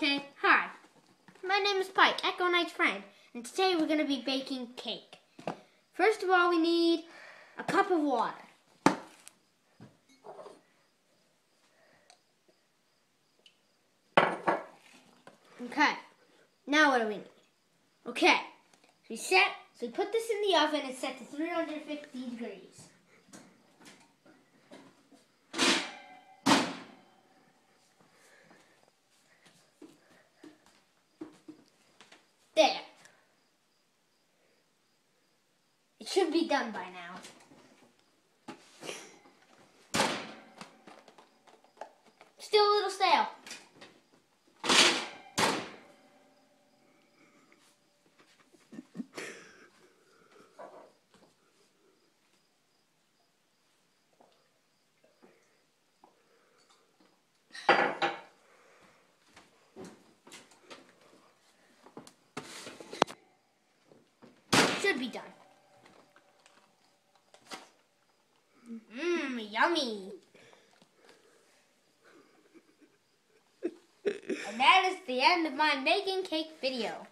Okay, hi. My name is Pike, EchoKnight's friend, and today we're going to be baking cake. First of all, we need a cup of water. Okay, now what do we need? Okay, so we set, so we put this in the oven and set to 350 degrees. There. It should be done by now. Still a little stale. Be done. Mmm, yummy. and that is the end of my making cake video.